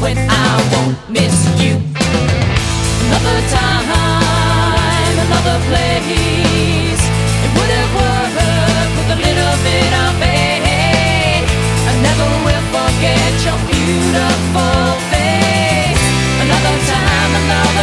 when I won't miss you. Another time, another place. It would have worked with a little bit of faith. I never will forget your beautiful face. Another time, another.